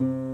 you.